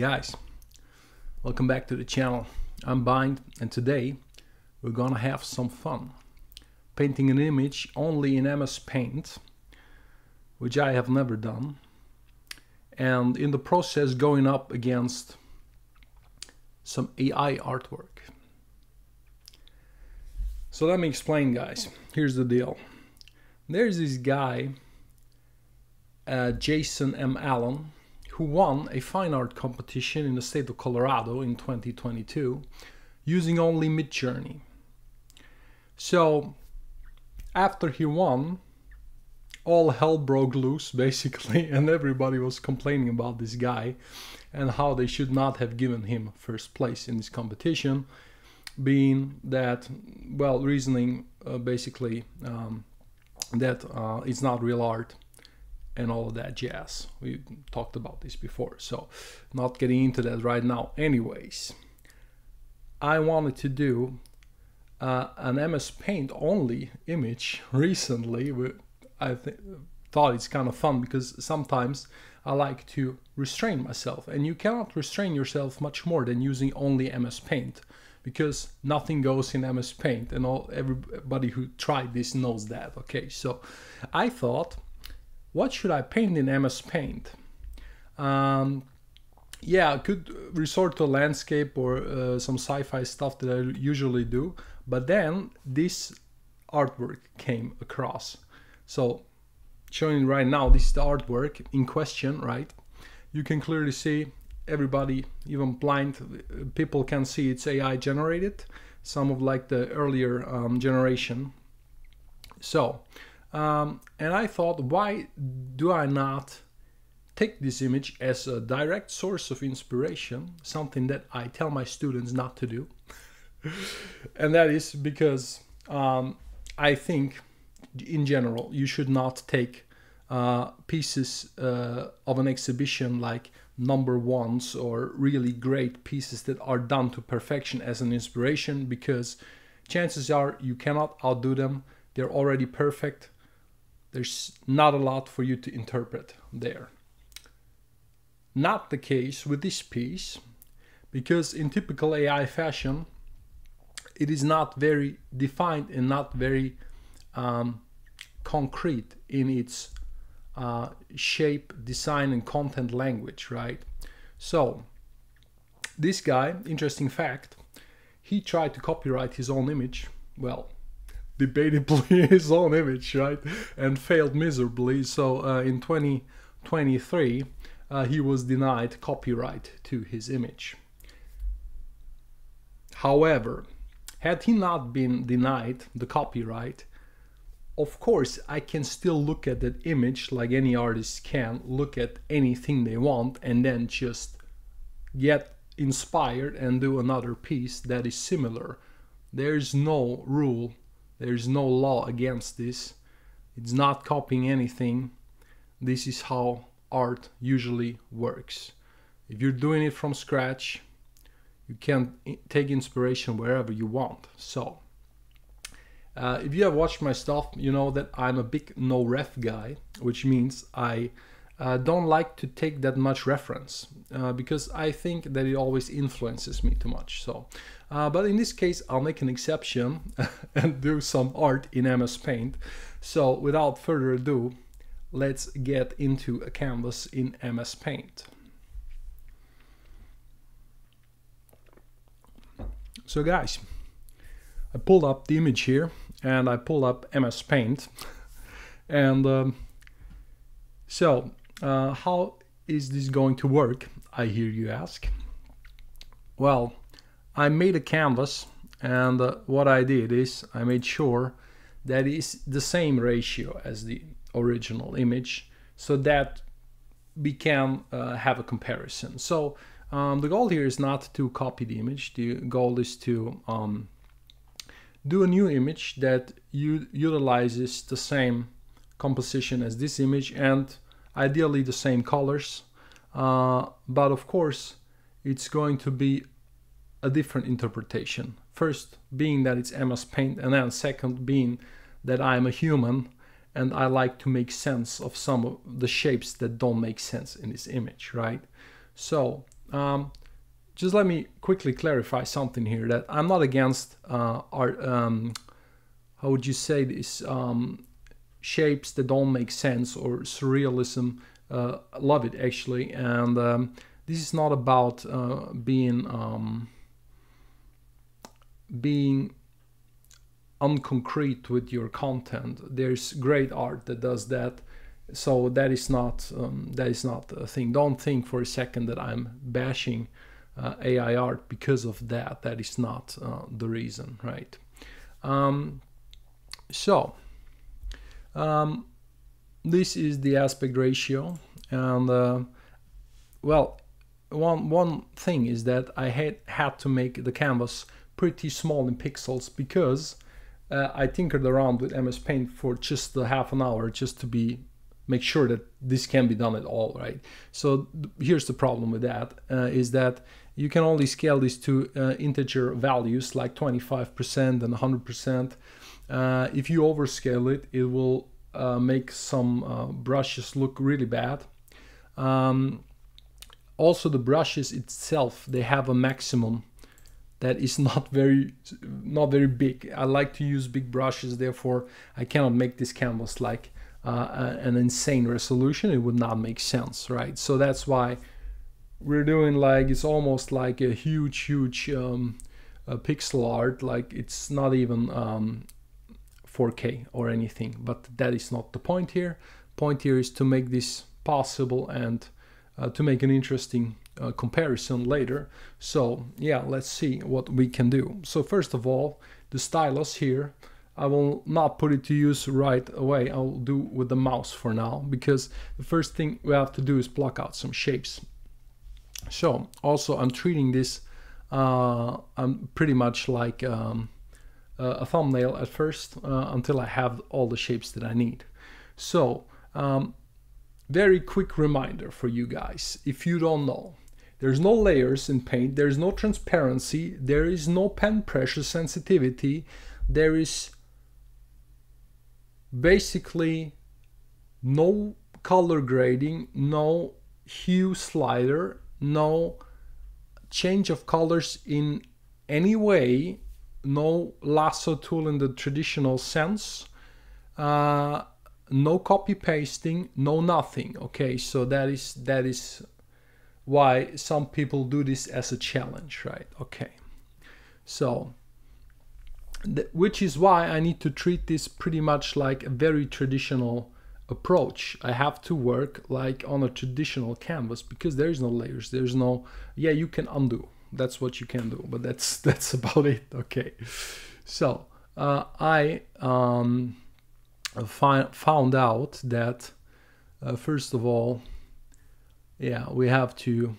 Guys, welcome back to the channel. I'm Bynde and today we're gonna have some fun. Painting an image only in MS Paint, which I have never done. And in the process going up against some AI artwork. So let me explain guys. Here's the deal. There's this guy, uh, Jason M. Allen, who won a fine art competition in the state of Colorado in 2022 using only Midjourney. So after he won, all hell broke loose basically, and everybody was complaining about this guy and how they should not have given him first place in this competition, being that, well, reasoning uh, basically um, that uh, it's not real art and all of that jazz. We talked about this before, so not getting into that right now. Anyways, I wanted to do uh, an MS Paint only image recently. I th- thought it's kind of fun because sometimes I like to restrain myself, and you cannot restrain yourself much more than using only MS Paint because nothing goes in MS Paint, and all everybody who tried this knows that. Okay, so I thought what should I paint in MS Paint? Um, yeah, I could resort to landscape or uh, some sci-fi stuff that I usually do, but then this artwork came across. So showing right now, this is the artwork in question, right? You can clearly see everybody, even blind people can see it's AI generated, some of like the earlier um, generation. So um, and I thought, why do I not take this image as a direct source of inspiration, something that I tell my students not to do? and that is because um, I think, in general, you should not take uh, pieces uh, of an exhibition like number ones or really great pieces that are done to perfection as an inspiration because chances are you cannot outdo them. They're already perfect there's not a lot for you to interpret there. Not the case with this piece, because in typical AI fashion, it is not very defined and not very um, concrete in its uh, shape, design, and content language, right? So, this guy, interesting fact, he tried to copyright his own image. Well, debatably his own image, right? And failed miserably. So uh, in 2023, uh, he was denied copyright to his image. However, had he not been denied the copyright, of course, I can still look at that image like any artist can look at anything they want and then just get inspired and do another piece that is similar. There's no rule there's no law against this. It's not copying anything. This is how art usually works. If you're doing it from scratch, you can take inspiration wherever you want. So, uh, if you have watched my stuff, you know that I'm a big no ref guy, which means I uh, don't like to take that much reference uh, because I think that it always influences me too much. So, uh, but in this case, I'll make an exception and do some art in MS Paint. So, without further ado, let's get into a canvas in MS Paint. So, guys, I pulled up the image here and I pulled up MS Paint and um, so uh, how is this going to work? I hear you ask. Well, I made a canvas and uh, what I did is I made sure that is the same ratio as the original image so that we can uh, have a comparison. So um, the goal here is not to copy the image. The goal is to um, do a new image that utilizes the same composition as this image and ideally the same colors uh, but of course it's going to be a different interpretation first being that it's MS Paint and then second being that I'm a human and I like to make sense of some of the shapes that don't make sense in this image right so um, just let me quickly clarify something here that I'm not against uh, art. Um, how would you say this? Um, shapes that don't make sense or surrealism. Uh, love it actually, and um, this is not about uh, being um, being unconcrete with your content. There's great art that does that. So that is not um, that is not a thing. Don't think for a second that I'm bashing uh, AI art because of that. That is not uh, the reason, right? Um, so um, this is the aspect ratio, and uh, well, one one thing is that I had had to make the canvas pretty small in pixels because uh, I tinkered around with MS Paint for just a half an hour just to be make sure that this can be done at all, right? So here's the problem with that: uh, is that you can only scale this to uh, integer values like 25% and 100%. Uh, if you overscale it, it will uh, make some uh, brushes look really bad. Um, also, the brushes itself, they have a maximum that is not very not very big. I like to use big brushes, therefore I cannot make this canvas like uh, an insane resolution. It would not make sense, right? So that's why we're doing like it's almost like a huge, huge um, pixel art. Like it's not even um, 4K or anything, but that is not the point here. Point here is to make this possible and uh, to make an interesting uh, comparison later. So yeah, let's see what we can do. So first of all, the stylus here, I will not put it to use right away. I'll do with the mouse for now because the first thing we have to do is block out some shapes. So also I'm treating this uh, I'm pretty much like um, a thumbnail at first uh, until I have all the shapes that I need. So um, very quick reminder for you guys if you don't know there's no layers in paint there's no transparency there is no pen pressure sensitivity. There is basically no color grading no hue slider no change of colors in any way no lasso tool in the traditional sense uh, no copy pasting no nothing okay? So that is that is why some people do this as a challenge right? Okay. So which is why I need to treat this pretty much like a very traditional approach. I have to work like on a traditional canvas because there is no layers. There's no yeah you can undo. That's what you can do but that's that's about it. Okay. So uh, I um, found out that uh, first of all yeah we have to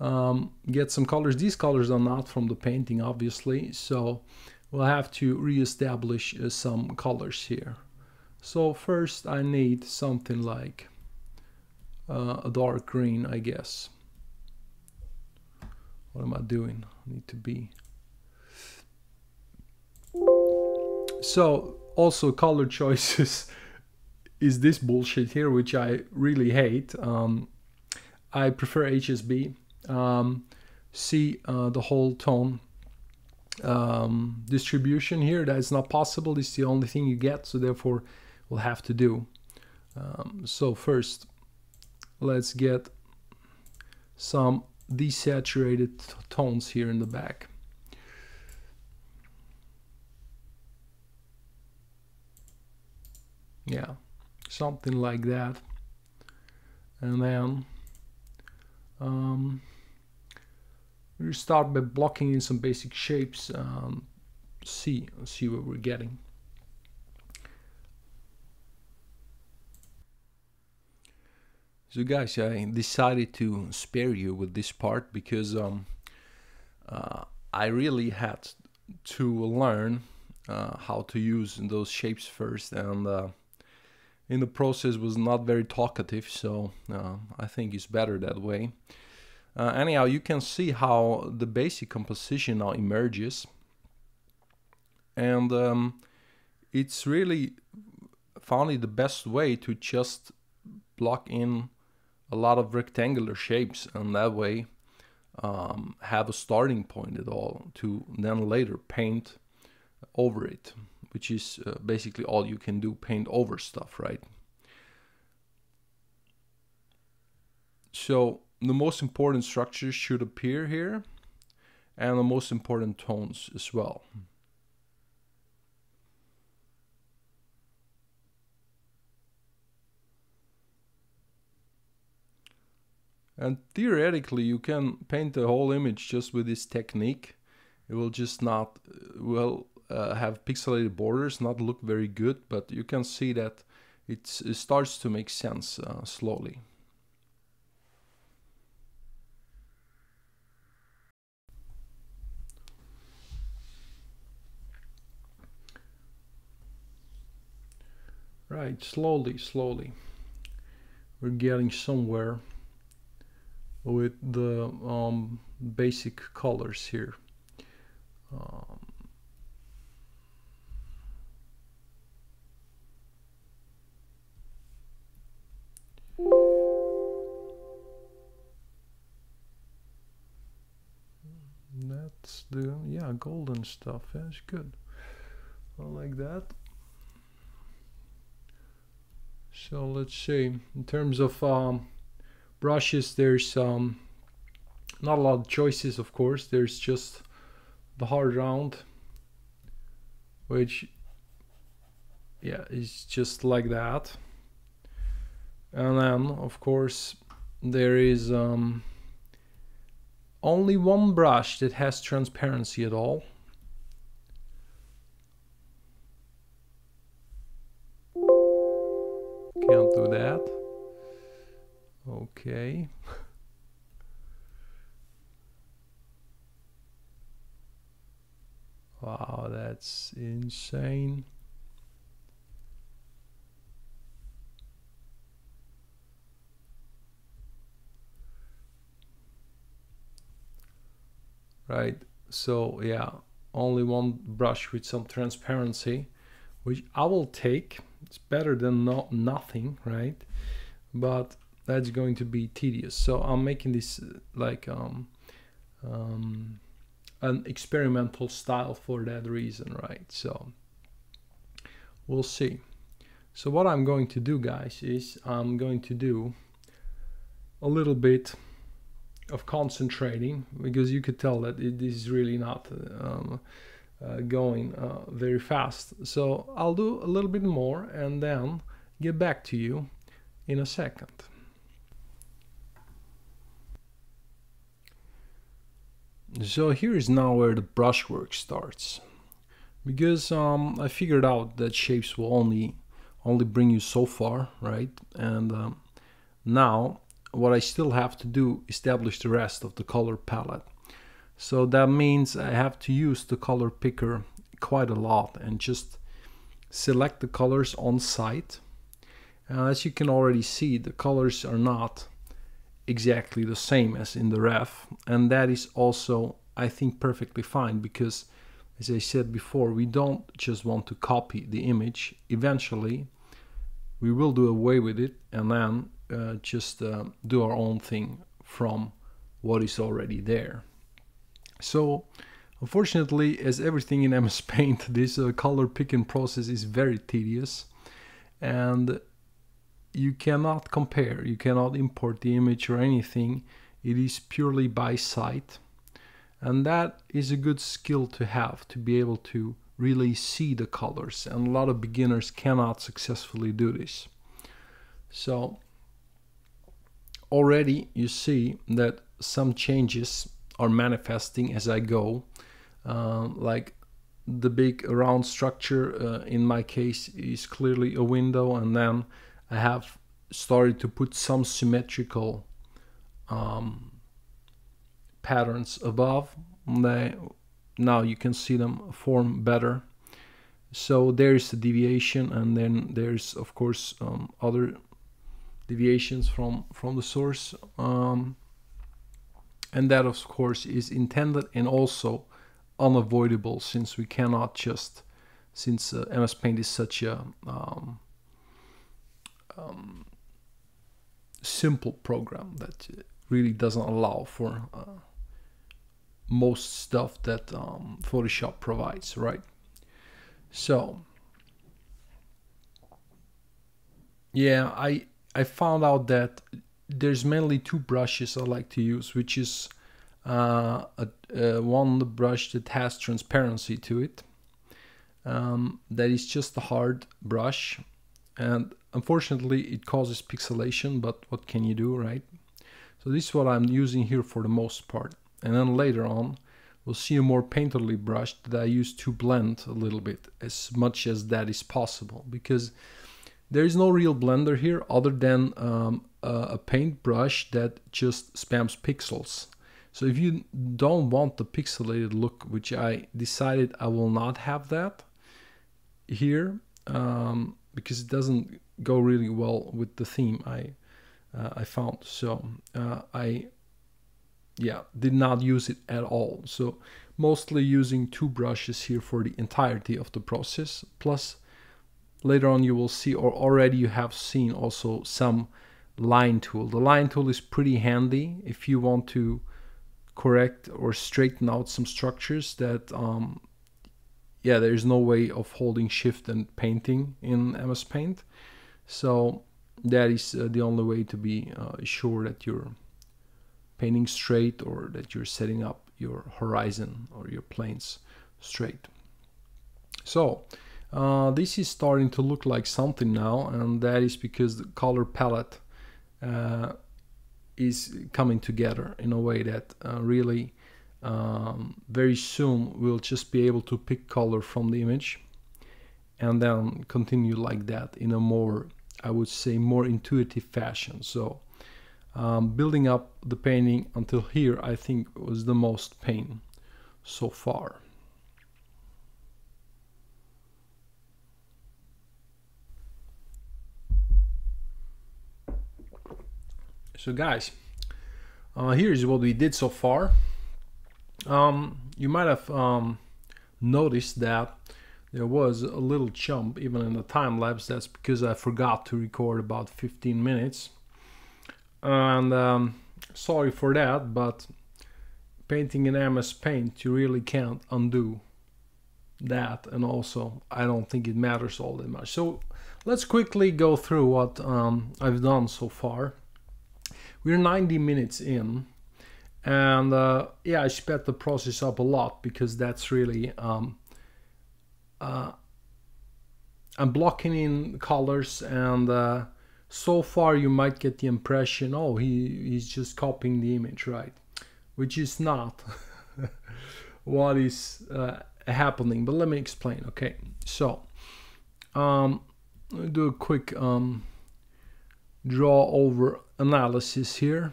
um, get some colors. These colors are not from the painting obviously so we'll have to re-establish uh, some colors here. So first I need something like uh, a dark green I guess. What am I doing? I need to be. So also color choices. Is this bullshit here, which I really hate. Um, I prefer HSB. Um, see uh, the whole tone um, distribution here. That is not possible. Is the only thing you get, so therefore we'll have to do. Um, so first, let's get some desaturated tones here in the back. yeah something like that and then um, we start by blocking in some basic shapes um, see see what we're getting. So guys I decided to spare you with this part because um, uh, I really had to learn uh, how to use those shapes first and uh, in the process was not very talkative, so uh, I think it's better that way. Uh, anyhow, you can see how the basic composition now emerges. And um, it's really finally the best way to just block in a lot of rectangular shapes and that way um, have a starting point at all to then later paint over it, which is uh, basically all you can do, paint over stuff, right? So the most important structures should appear here and the most important tones as well. And theoretically, you can paint the whole image just with this technique. It will just not, well, uh, have pixelated borders, not look very good, but you can see that it starts to make sense uh, slowly. Right, slowly, slowly. We're getting somewhere with the um, basic colors here. Um, the yeah golden stuff It's good. I like that. So let's see in terms of um, brushes there's um, not a lot of choices of course. There's just the hard round which yeah is just like that. And then of course there is um, only one brush that has transparency at all can't do that Okay. Wow, that's insane. Right, so yeah, only one brush with some transparency, which I will take. It's better than not nothing, right? But that's going to be tedious. So I'm making this uh, like um, um, an experimental style for that reason, right? So we'll see. So what I'm going to do, guys, is I'm going to do a little bit of concentrating because you could tell that it is really not um, uh, going uh, very fast. So I'll do a little bit more and then get back to you in a second. So here is now where the brushwork starts. Because um, I figured out that shapes will only only bring you so far, right? And um, now what I still have to do establish the rest of the color palette. So that means I have to use the color picker quite a lot and just select the colors on site. And as you can already see, the colors are not exactly the same as in the ref and that is also I think perfectly fine because as I said before we don't just want to copy the image eventually we will do away with it and then uh, just uh, do our own thing from what is already there so unfortunately as everything in MS Paint this uh, color picking process is very tedious and you cannot compare, you cannot import the image or anything. It is purely by sight. And that is a good skill to have to be able to really see the colors. And a lot of beginners cannot successfully do this. So already you see that some changes are manifesting as I go. Uh, like the big round structure uh, in my case is clearly a window and then I have started to put some symmetrical um, patterns above. They, now you can see them form better. So there's the deviation, and then there's of course um, other deviations from from the source, um, and that of course is intended and also unavoidable since we cannot just since uh, MS Paint is such a um, um, simple program that really doesn't allow for uh, most stuff that um, Photoshop provides, right? So, yeah, I I found out that there's mainly two brushes I like to use, which is uh, a, uh, one brush that has transparency to it. Um, that is just a hard brush, and unfortunately it causes pixelation. But what can you do, right? So this is what I'm using here for the most part. And then later on, we'll see a more painterly brush that I use to blend a little bit as much as that is possible because there is no real blender here other than um, a paintbrush that just spams pixels. So if you don't want the pixelated look, which I decided I will not have that here um, because it doesn't go really well with the theme I uh, I found. So uh, I yeah did not use it at all. So mostly using two brushes here for the entirety of the process. Plus later on you will see or already you have seen also some line tool. The line tool is pretty handy if you want to correct or straighten out some structures that um, yeah there's no way of holding shift and painting in MS Paint so that is uh, the only way to be uh, sure that you're painting straight or that you're setting up your horizon or your planes straight. So uh, this is starting to look like something now and that is because the color palette uh, is coming together in a way that uh, really um, very soon we'll just be able to pick color from the image and then continue like that in a more I would say more intuitive fashion. So um, building up the painting until here I think was the most pain so far. So guys, uh, here's what we did so far. Um, you might have um, noticed that there was a little jump even in the time lapse. That's because I forgot to record about 15 minutes. And um, sorry for that but painting in MS Paint you really can't undo that. And also I don't think it matters all that much. So let's quickly go through what um, I've done so far we're 90 minutes in and uh, yeah I sped the process up a lot because that's really um, uh, I'm blocking in colors and uh, so far you might get the impression oh he, he's just copying the image right? Which is not what is uh, happening but let me explain okay? So um, do a quick um, draw over analysis here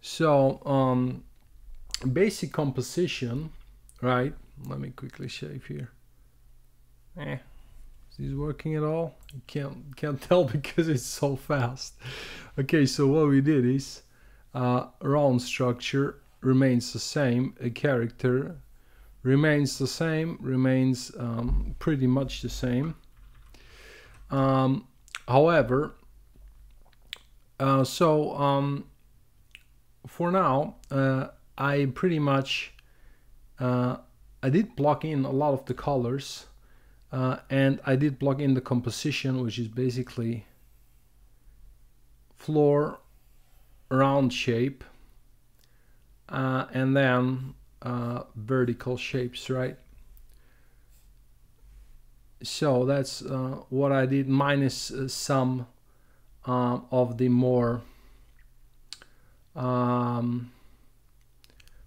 so um, basic composition right let me quickly shave here Eh, is this working at all? Can't can't tell because it's so fast. Okay, so what we did is uh, round structure remains the same, a character remains the same, remains um, pretty much the same. Um, however, uh, so um, for now, uh, I pretty much uh, I did block in a lot of the colors uh, and I did plug in the composition which is basically floor round shape uh, and then vertical shapes right? So that's what I did minus some um, of the more um,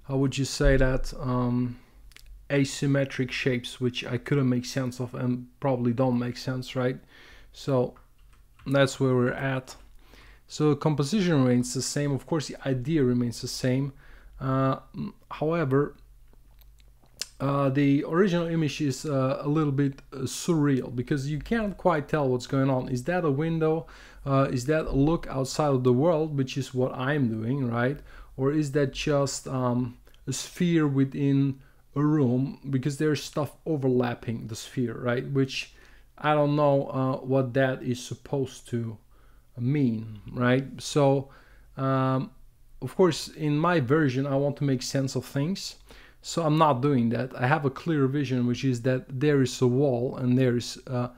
how would you say that um, asymmetric shapes which I couldn't make sense of and probably don't make sense right? So that's where we're at. So composition remains the same. Of course the idea remains the same. Uh, however uh, the original image is uh, a little bit uh, surreal because you can't quite tell what's going on. Is that a window uh, is that look outside of the world which is what I'm doing right or is that just um, a sphere within a room because there's stuff overlapping the sphere, right? Which I don't know uh, what that is supposed to mean, right? So um, of course, in my version, I want to make sense of things. So I'm not doing that. I have a clear vision, which is that there is a wall and there is a,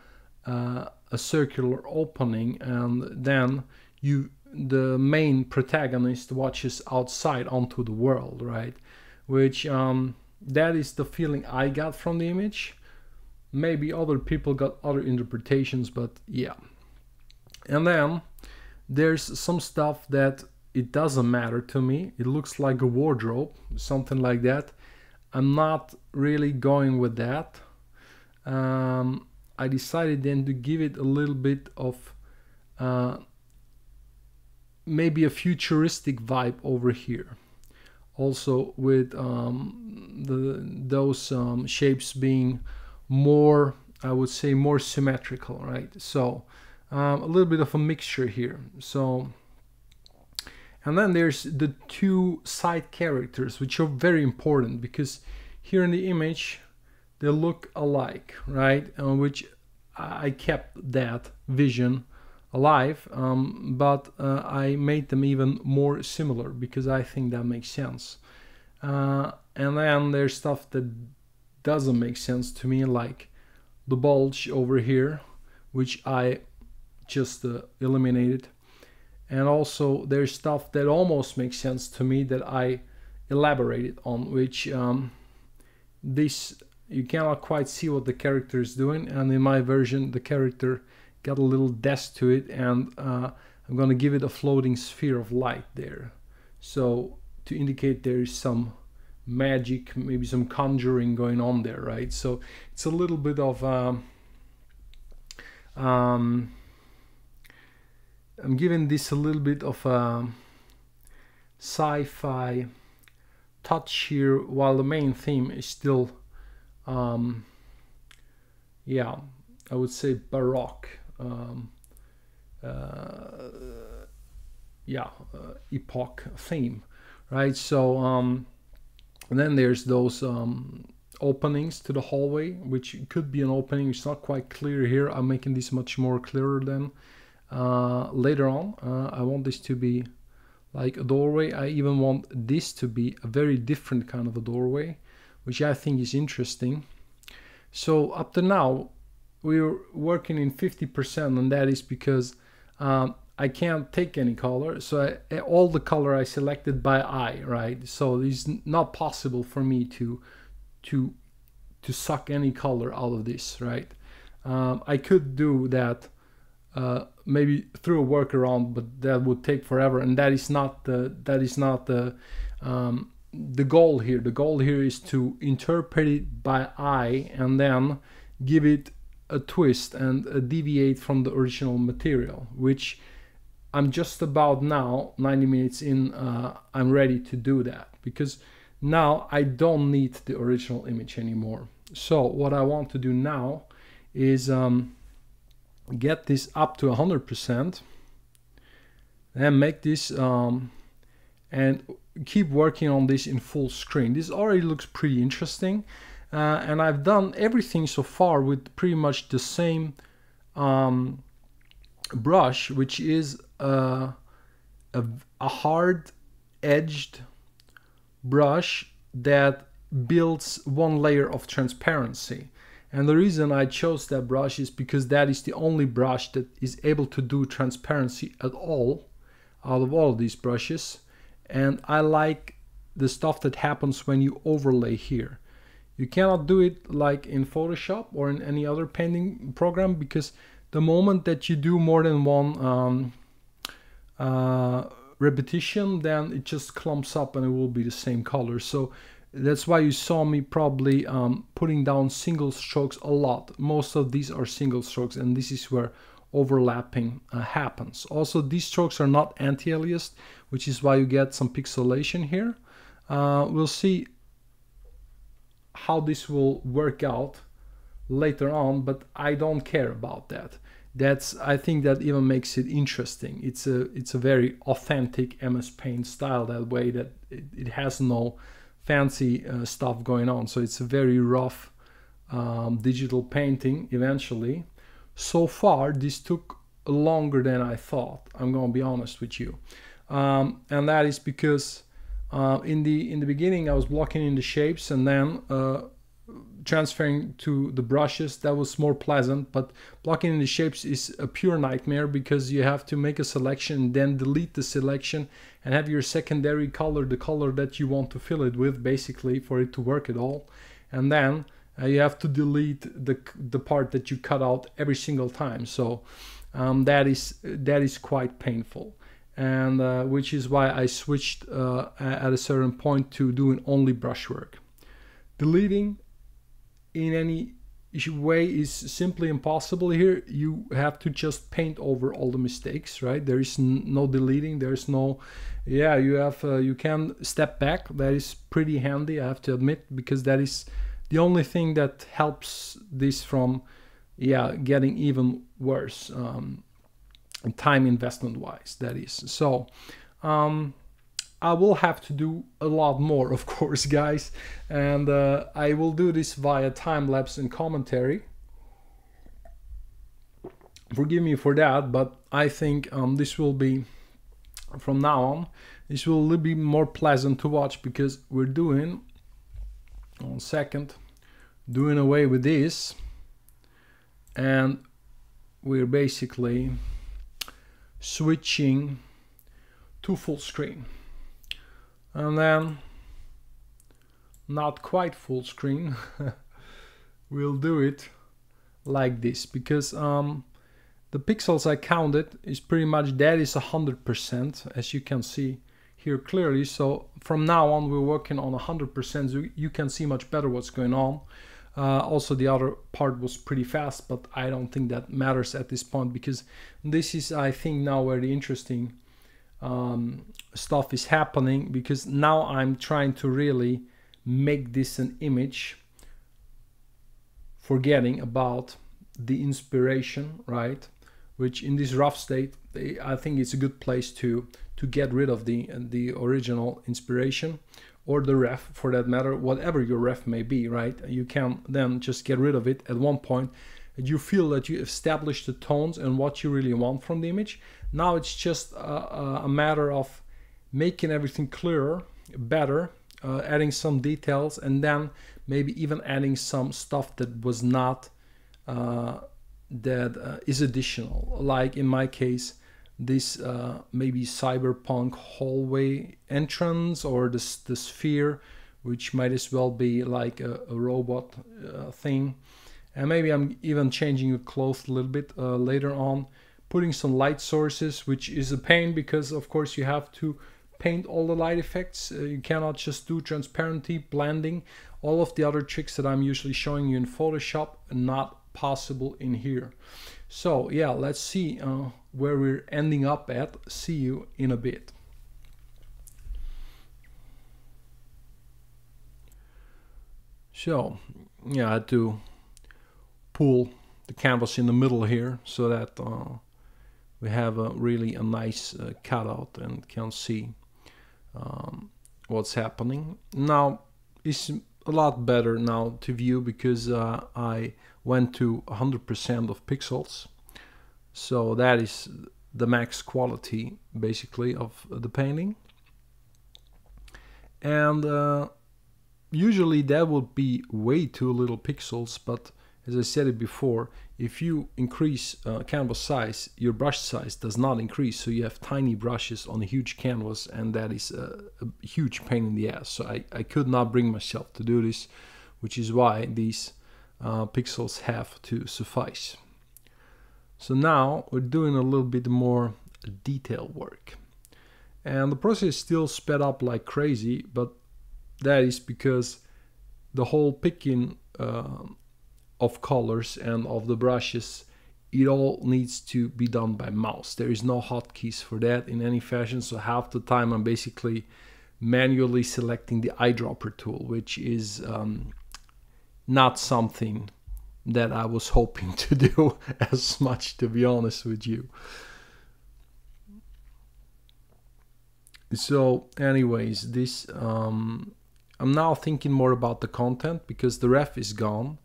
a, a circular opening, and then you, the main protagonist, watches outside onto the world, right? Which um, that is the feeling I got from the image. Maybe other people got other interpretations, but yeah. And then there's some stuff that it doesn't matter to me. It looks like a wardrobe, something like that. I'm not really going with that. Um, I decided then to give it a little bit of uh, maybe a futuristic vibe over here. Also with um, the those um, shapes being more, I would say, more symmetrical, right? So um, a little bit of a mixture here. So and then there's the two side characters, which are very important because here in the image, they look alike, right? Uh, which I kept that vision alive, um, but uh, I made them even more similar because I think that makes sense. Uh, and then there's stuff that doesn't make sense to me, like the bulge over here, which I just uh, eliminated and also there's stuff that almost makes sense to me that I elaborated on which um, this you cannot quite see what the character is doing and in my version the character got a little desk to it and uh, I'm gonna give it a floating sphere of light there. So to indicate there is some magic maybe some conjuring going on there right? So it's a little bit of um, um, I'm giving this a little bit of a sci-fi touch here while the main theme is still um, yeah I would say baroque um, uh, yeah uh, epoch theme right? So um, and then there's those um, openings to the hallway which could be an opening. It's not quite clear here. I'm making this much more clearer than uh, later on uh, I want this to be like a doorway. I even want this to be a very different kind of a doorway which I think is interesting. So up to now we're working in 50% and that is because um, I can't take any color. So I, all the color I selected by eye right? So it's not possible for me to to to suck any color out of this right? Um, I could do that uh, maybe through a workaround, but that would take forever, and that is not the that is not the um, the goal here. The goal here is to interpret it by eye and then give it a twist and a deviate from the original material, which I'm just about now 90 minutes in. Uh, I'm ready to do that because now I don't need the original image anymore. So what I want to do now is um, get this up to 100% and make this um, and keep working on this in full screen. This already looks pretty interesting uh, and I've done everything so far with pretty much the same um, brush which is a, a, a hard edged brush that builds one layer of transparency. And the reason I chose that brush is because that is the only brush that is able to do transparency at all out of all of these brushes. And I like the stuff that happens when you overlay here. You cannot do it like in Photoshop or in any other painting program because the moment that you do more than one um, uh, repetition, then it just clumps up and it will be the same color. So that's why you saw me probably um, putting down single strokes a lot. Most of these are single strokes and this is where overlapping uh, happens. Also, these strokes are not anti-aliased, which is why you get some pixelation here. Uh, we'll see how this will work out later on, but I don't care about that. That's I think that even makes it interesting. It's a it's a very authentic MS Paint style that way that it, it has no fancy uh, stuff going on. So it's a very rough um, digital painting eventually. So far, this took longer than I thought. I'm to be honest with you. um, and that is because uh, in the in the beginning I was blocking in the shapes and then uh, transferring to the brushes that was more pleasant but blocking in the shapes is a pure nightmare because you have to make a selection then delete the selection and have your secondary color the color that you want to fill it with basically for it to work at all and then uh, you have to delete the the part that you cut out every single time. So um, that is that is quite painful. And uh, which is why I switched uh, at a certain point to doing only brushwork. Deleting in any way is simply impossible here. You have to just paint over all the mistakes right? There is no deleting. There's no yeah you have uh, you can step back. That is pretty handy i have to admit because that is the only thing that helps this from yeah getting even worse um, time investment wise that is so um, I will have to do a lot more, of course, guys, and uh, I will do this via time lapse and commentary. Forgive me for that, but I think um, this will be from now on. This will be more pleasant to watch because we're doing one second doing away with this and we're basically switching to full screen. And then not quite full screen we'll do it like this because um, the pixels I counted is pretty much that is a hundred percent as you can see here clearly. So from now on we're working on hundred percent. So you can see much better what's going on. Uh, also the other part was pretty fast but I don't think that matters at this point because this is I think now where the interesting um, stuff is happening because now I'm trying to really make this an image forgetting about the inspiration right? Which in this rough state I think it's a good place to to get rid of the the original inspiration or the ref for that matter whatever your ref may be right? You can then just get rid of it at one point. You feel that you established the tones and what you really want from the image. Now it's just a, a matter of making everything clearer, better, uh, adding some details, and then maybe even adding some stuff that was not uh, that uh, is additional. Like in my case, this uh, maybe cyberpunk hallway entrance or this the sphere, which might as well be like a, a robot uh, thing. And maybe I'm even changing the clothes a little bit uh, later on putting some light sources, which is a pain because of course you have to paint all the light effects. Uh, you cannot just do transparency, blending. All of the other tricks that I'm usually showing you in Photoshop not possible in here. So yeah, let's see uh, where we're ending up at. See you in a bit. So yeah, I had to pull the canvas in the middle here so that uh, we have a really a nice uh, cutout and can see um, what's happening. Now it's a lot better now to view because uh, I went to 100% of pixels. So that is the max quality basically of the painting. And uh, usually that would be way too little pixels, but as I said it before, if you increase uh, canvas size, your brush size does not increase. So you have tiny brushes on a huge canvas and that is a, a huge pain in the ass. So I, I could not bring myself to do this, which is why these uh, pixels have to suffice. So now we're doing a little bit more detail work. And the process is still sped up like crazy, but that is because the whole picking uh, of colors and of the brushes it all needs to be done by mouse. There is no hotkeys for that in any fashion. So half the time i'm basically manually selecting the eyedropper tool which is um, not something that i was hoping to do as much to be honest with you. So anyways this um, i'm now thinking more about the content because the ref is gone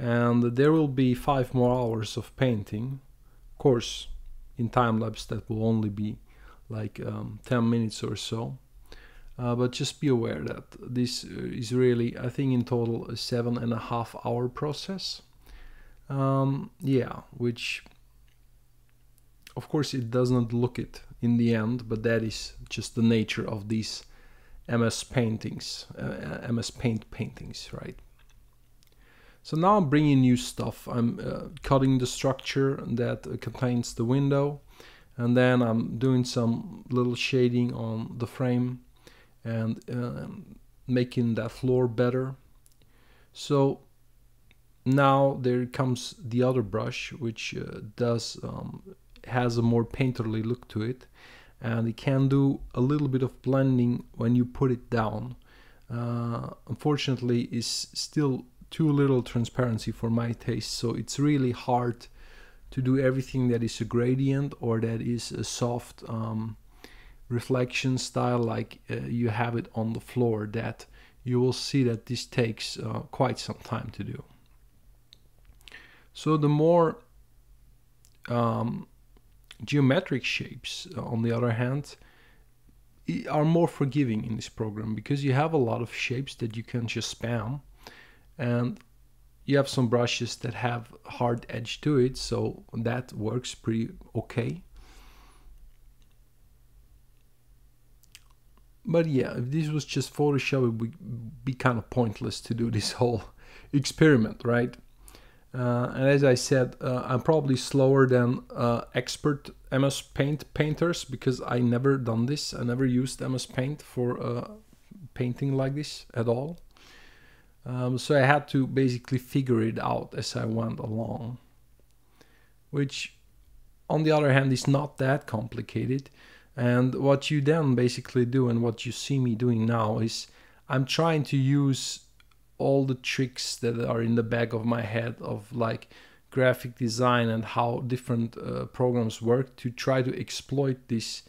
and there will be five more hours of painting of course in time lapse that will only be like um, 10 minutes or so. Uh, but just be aware that this is really, I think, in total a seven and a half hour process. Um, yeah, which of course it does not look it in the end, but that is just the nature of these MS paintings, uh, MS Paint paintings, right? So now I'm bringing new stuff. I'm uh, cutting the structure that contains the window and then I'm doing some little shading on the frame and uh, making that floor better. So now there comes the other brush which uh, does um, has a more painterly look to it and it can do a little bit of blending when you put it down. Uh, unfortunately, is still too little transparency for my taste, so it's really hard to do everything that is a gradient or that is a soft um, reflection style like uh, you have it on the floor that you will see that this takes uh, quite some time to do. So the more um, geometric shapes, uh, on the other hand, are more forgiving in this program because you have a lot of shapes that you can just spam and you have some brushes that have hard edge to it so that works pretty okay but yeah if this was just photoshop it would be kind of pointless to do this whole experiment right uh, and as I said, uh, I'm probably slower than uh, expert MS Paint painters because I never done this. I never used MS Paint for uh, painting like this at all. Um, so I had to basically figure it out as I went along, which on the other hand is not that complicated. And what you then basically do and what you see me doing now is I'm trying to use all the tricks that are in the back of my head of like graphic design and how different uh, programs work to try to exploit this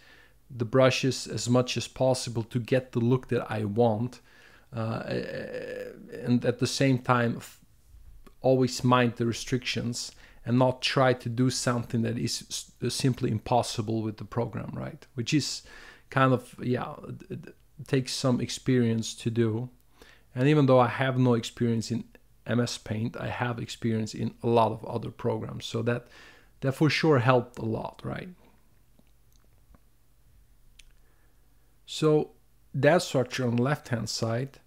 the brushes as much as possible to get the look that I want uh, and at the same time always mind the restrictions and not try to do something that is simply impossible with the program right which is kind of yeah it takes some experience to do and even though I have no experience in MS Paint, I have experience in a lot of other programs. So that that for sure helped a lot, right? So that structure on the left hand side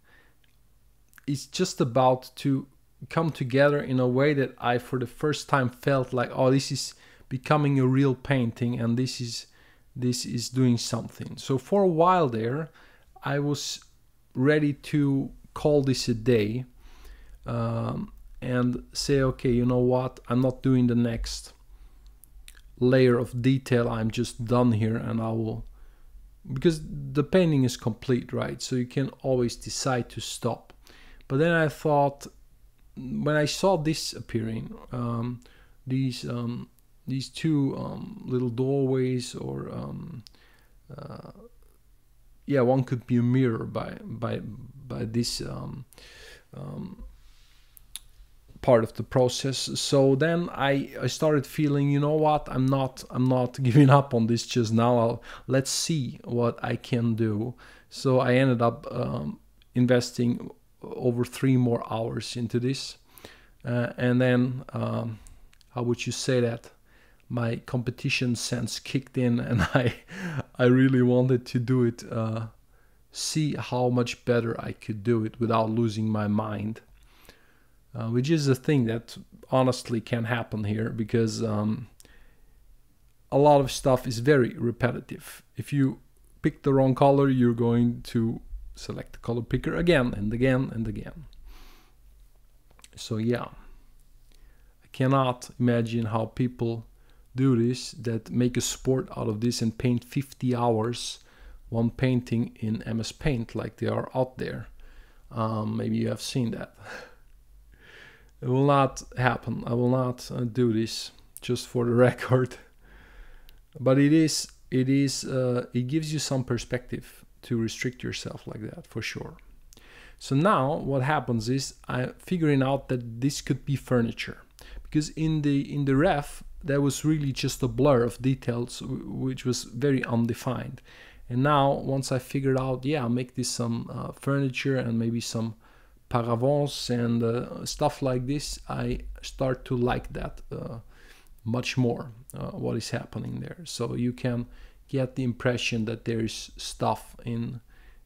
is just about to come together in a way that I for the first time felt like oh this is becoming a real painting and this is this is doing something. So for a while there I was ready to call this a day um, and say, okay, you know what, I'm not doing the next layer of detail, I'm just done here and I will, because the painting is complete, right? So you can always decide to stop. But then I thought, when I saw this appearing, um, these um, these two um, little doorways or um, uh, yeah, one could be a mirror by by by this um, um, part of the process. So then I, I started feeling, you know what, I'm not I'm not giving up on this just now. I'll, let's see what I can do. So I ended up investing over three more hours into this, uh, and then um, how would you say that? My competition sense kicked in, and I I really wanted to do it. Uh, see how much better I could do it without losing my mind. Uh, which is a thing that honestly can happen here because um, a lot of stuff is very repetitive. If you pick the wrong color, you're going to select the color picker again and again and again. So yeah, I cannot imagine how people do this that make a sport out of this and paint 50 hours one painting in MS Paint like they are out there. Um, maybe you have seen that. it will not happen. I will not uh, do this just for the record. But it is it is uh, it gives you some perspective to restrict yourself like that for sure. So now what happens is I'm figuring out that this could be furniture. Because in the in the ref that was really just a blur of details which was very undefined. And now once i figured out yeah make this some uh, furniture and maybe some paravents and uh, stuff like this i start to like that uh, much more uh, what is happening there. So you can get the impression that there is stuff in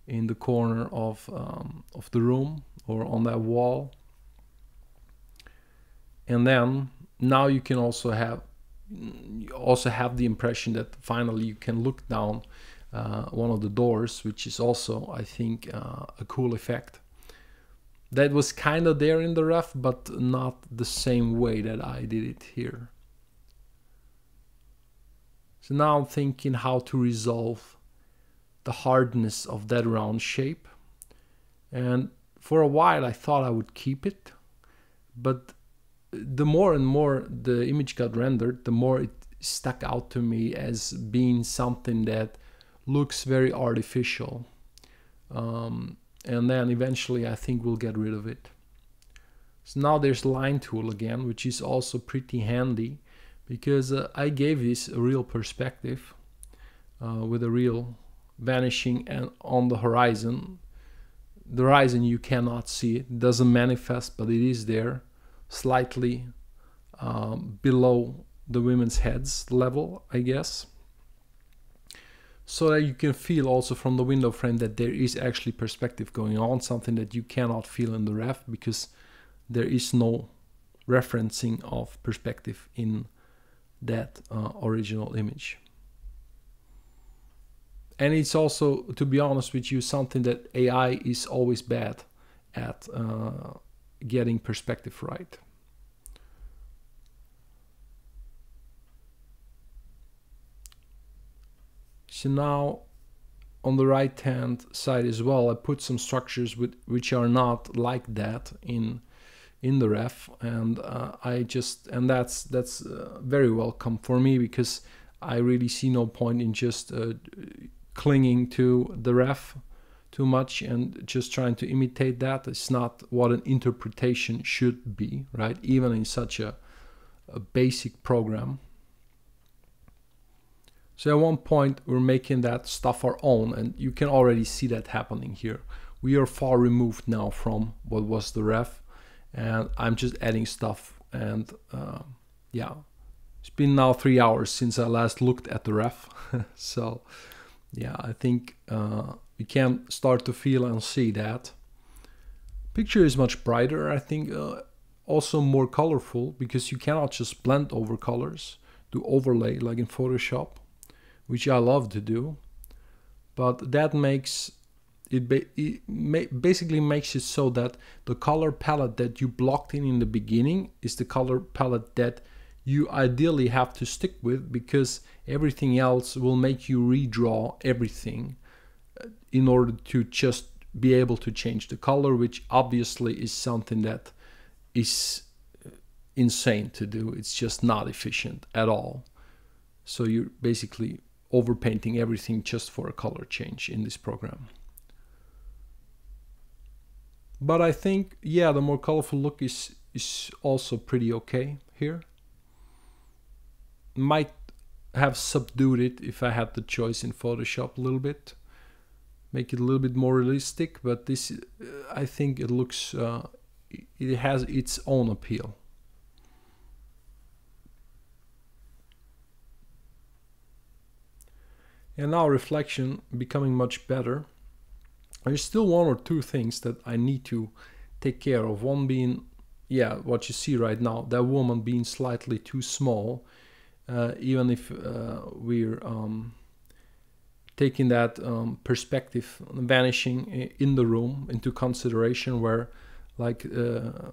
in the corner of um, of the room or on that wall. And then now you can also have you also have the impression that finally you can look down uh, one of the doors which is also I think uh, a cool effect. That was kind of there in the ref but not the same way that I did it here so now I'm thinking how to resolve the hardness of that round shape and for a while I thought I would keep it but the more and more the image got rendered, the more it stuck out to me as being something that looks very artificial. Um, and then eventually I think we'll get rid of it. So now there's line tool again, which is also pretty handy because uh, I gave this a real perspective uh, with a real vanishing and on the horizon. The horizon you cannot see it, doesn't manifest, but it is there slightly um, below the women's heads level, I guess. So that you can feel also from the window frame that there is actually perspective going on, something that you cannot feel in the ref because there is no referencing of perspective in that uh, original image. And it's also, to be honest with you, something that AI is always bad at. Uh, getting perspective right. So now on the right hand side as well I put some structures with, which are not like that in in the ref and uh, I just and that's that's uh, very welcome for me because I really see no point in just uh, clinging to the ref too much and just trying to imitate that. It's not what an interpretation should be, right? Even in such a, a basic program. So at one point we're making that stuff our own and you can already see that happening here. We are far removed now from what was the ref and I'm just adding stuff and uh, yeah, it's been now three hours since I last looked at the ref. so yeah, I think uh, you can start to feel and see that. Picture is much brighter, I think, uh, also more colorful because you cannot just blend over colors, do overlay like in Photoshop, which I love to do. But that makes it, ba it ma basically makes it so that the color palette that you blocked in in the beginning is the color palette that you ideally have to stick with because everything else will make you redraw everything uh, in order to just be able to change the color, which obviously is something that is uh, insane to do. It's just not efficient at all. So you're basically overpainting everything just for a color change in this program. But I think, yeah, the more colorful look is, is also pretty okay here. Might have subdued it if I had the choice in Photoshop a little bit. Make it a little bit more realistic but this I think it looks uh, it has its own appeal. And now reflection becoming much better there's still one or two things that I need to take care of one being yeah what you see right now that woman being slightly too small uh, even if uh, we're um, taking that um, perspective, vanishing in the room into consideration, where like uh,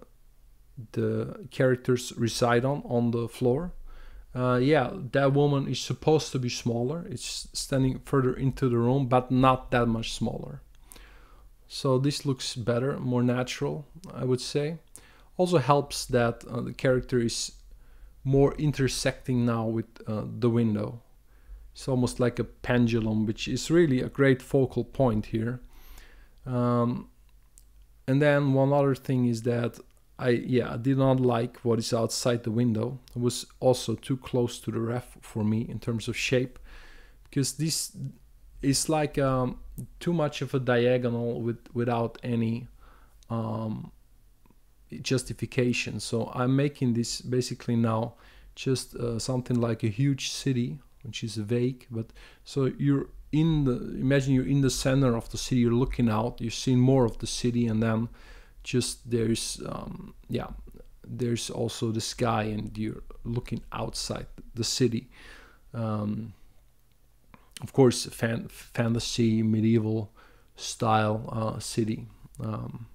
the characters reside on on the floor. Uh, yeah, that woman is supposed to be smaller. It's standing further into the room, but not that much smaller. So this looks better, more natural, I would say. Also helps that uh, the character is more intersecting now with uh, the window. It's almost like a pendulum, which is really a great focal point here. Um, and then one other thing is that I yeah I did not like what is outside the window. It was also too close to the ref for me in terms of shape, because this is like um, too much of a diagonal with without any um, justification. So I'm making this basically now just uh, something like a huge city, which is vague. But so you're in the imagine you're in the center of the city. You're looking out. You're seeing more of the city, and then just there's um, yeah there's also the sky and you're looking outside the city um, of course fan- fantasy medieval style uh, city. Um,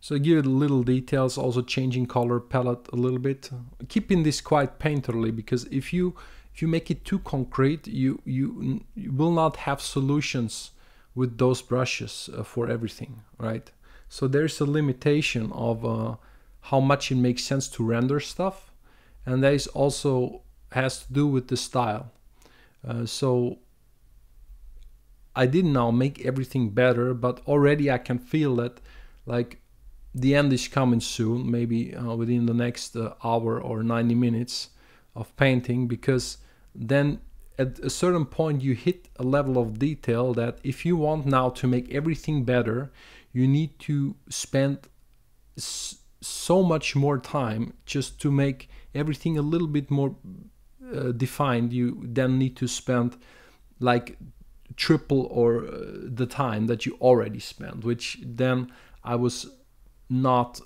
so give it little details also changing color palette a little bit. Keeping this quite painterly because if you if you make it too concrete you you, you will not have solutions with those brushes uh, for everything right? So there's a limitation of uh, how much it makes sense to render stuff, and that is also has to do with the style. Uh, so I didn't now make everything better, but already I can feel that like the end is coming soon, maybe uh, within the next uh, hour or 90 minutes of painting, because then at a certain point you hit a level of detail that if you want now to make everything better, you need to spend so much more time just to make everything a little bit more uh, defined you then need to spend like triple or uh, the time that you already spent which then i was not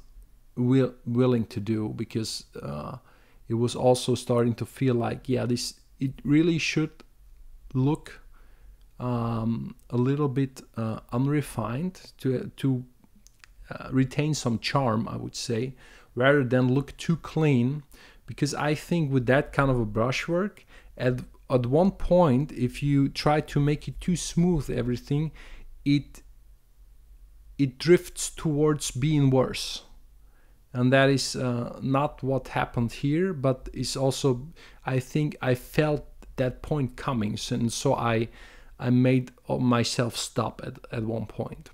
will, willing to do because uh, it was also starting to feel like yeah this it really should look um, a little bit uh, unrefined to to uh, retain some charm, I would say, rather than look too clean. Because I think with that kind of a brushwork, at at one point, if you try to make it too smooth, everything, it it drifts towards being worse and that is uh, not what happened here but is also i think i felt that point coming and so i I made myself stop at, at one point.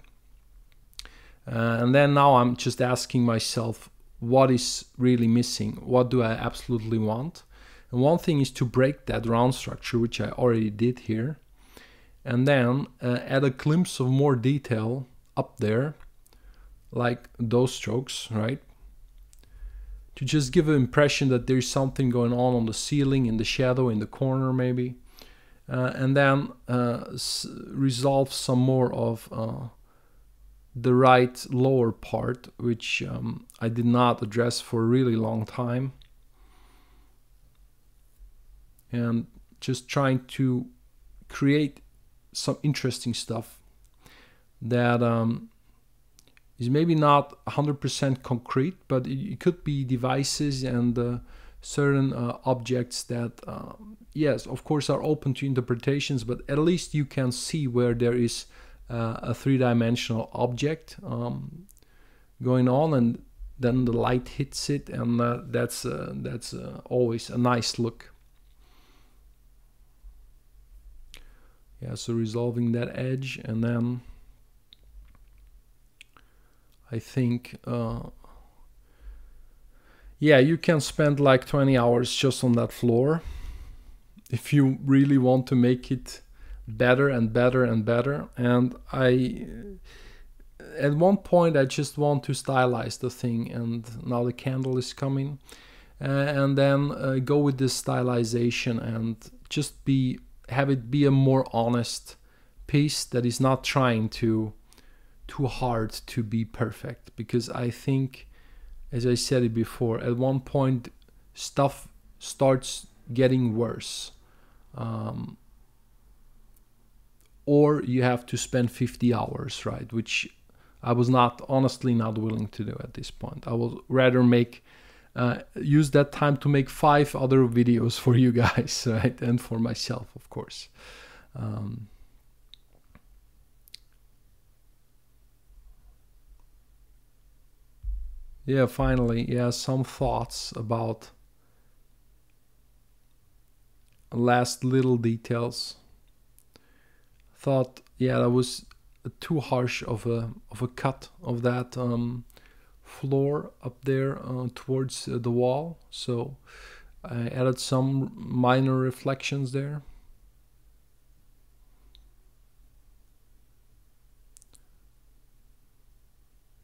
Uh, and then now I'm just asking myself, what is really missing? What do I absolutely want? And one thing is to break that round structure, which I already did here, and then uh, add a glimpse of more detail up there, like those strokes, right? To just give an impression that there's something going on on the ceiling, in the shadow, in the corner, maybe uh, and then uh, resolve some more of uh, the right lower part, which um, I did not address for a really long time. And just trying to create some interesting stuff that um, is maybe not 100% concrete, but it, could be devices and uh, certain uh, objects that um, yes of course are open to interpretations but at least you can see where there is uh, a three-dimensional object um, going on and then the light hits it and uh, that's uh, that's uh, always a nice look. Yeah so resolving that edge and then I think uh, yeah, you can spend like 20 hours just on that floor. If you really want to make it better and better and better. And I, at one point, I just want to stylize the thing, and now the candle is coming. Uh, and then uh, go with this stylization and just be have it be a more honest piece that is not trying to too hard to be perfect because I think as I said it before, at one point stuff starts getting worse. Um, or you have to spend 50 hours, right? Which I was not, honestly, not willing to do at this point. I would rather make, uh, use that time to make five other videos for you guys, right? And for myself, of course. Um, yeah, finally, yeah, some thoughts about last little details. Thought, yeah, that was too harsh of a of a cut of that um, floor up there uh, towards uh, the wall. So I added some minor reflections there.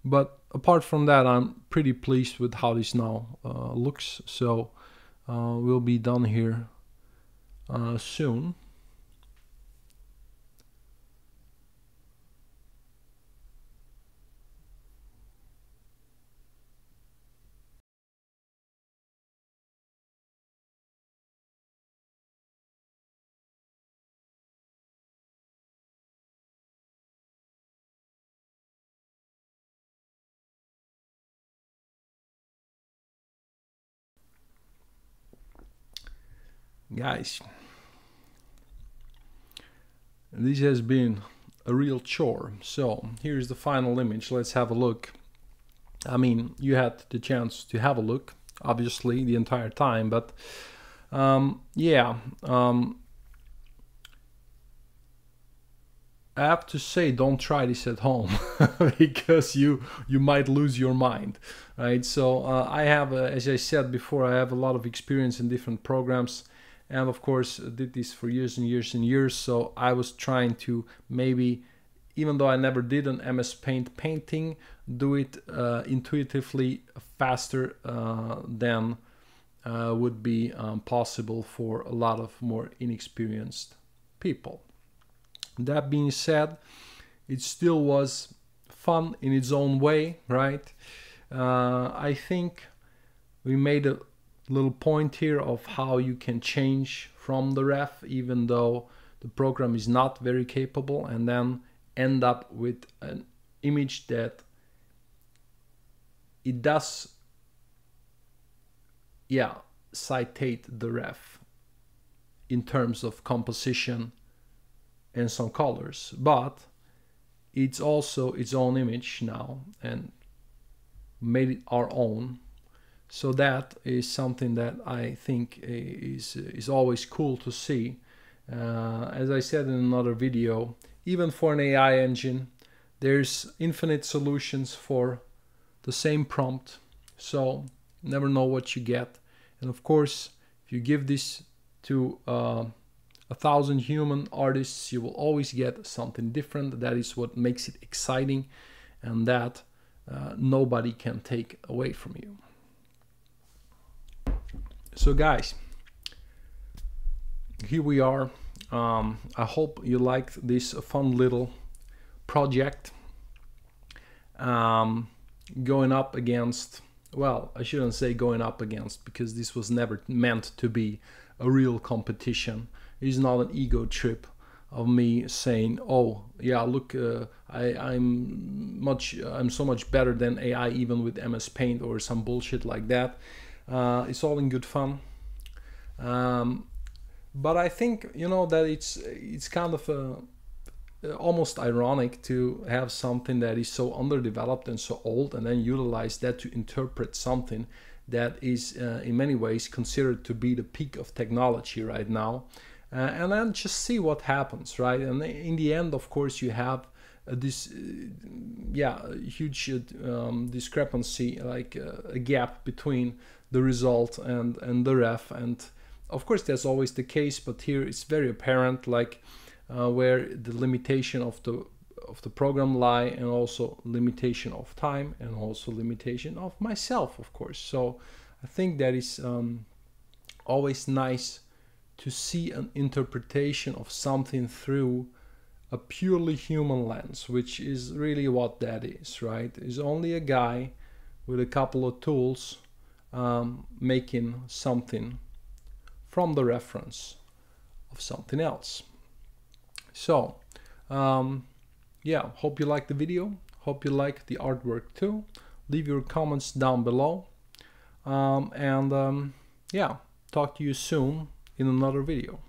But apart from that I'm pretty pleased with how this now uh, looks. So uh, we'll be done here uh, soon guys. This has been a real chore. So here's the final image. Let's have a look. I mean you had the chance to have a look obviously the entire time but um, yeah um, I have to say don't try this at home because you you might lose your mind right? So uh, I have uh, as I said before I have a lot of experience in different programs and of course did this for years and years and years so i was trying to maybe even though i never did an ms paint painting do it uh, intuitively faster uh, than uh, would be um, possible for a lot of more inexperienced people. That being said it still was fun in its own way right? Uh, i think we made a little point here of how you can change from the ref even though the program is not very capable and then end up with an image that it does yeah citate the ref in terms of composition and some colors. But it's also its own image now and made it our own so that is something that I think is is always cool to see. Uh, as I said in another video, even for an AI engine, there's infinite solutions for the same prompt. So never know what you get. And of course, if you give this to uh, a thousand human artists, you will always get something different. That is what makes it exciting, and that uh, nobody can take away from you. So guys, here we are. Um, I hope you liked this fun little project. Um, going up against, well, I shouldn't say going up against because this was never meant to be a real competition. It's not an ego trip of me saying, "Oh, yeah, look, uh, I, I'm much, I'm so much better than AI, even with MS Paint or some bullshit like that." Uh, it's all in good fun. Um, but I think you know that it's it's kind of a, uh, almost ironic to have something that is so underdeveloped and so old, and then utilize that to interpret something that is uh, in many ways considered to be the peak of technology right now. Uh, and then just see what happens, right? And in the end, of course, you have uh, this, uh, yeah, huge um, discrepancy, like uh, a gap between the result and and the ref. And of course that's always the case but here it's very apparent like uh, where the limitation of the of the program lie and also limitation of time and also limitation of myself of course. So i think that is um, always nice to see an interpretation of something through a purely human lens which is really what that is right? Is only a guy with a couple of tools um, making something from the reference of something else. So, um, yeah, hope you like the video. Hope you like the artwork too. Leave your comments down below. Um, and um, yeah, talk to you soon in another video.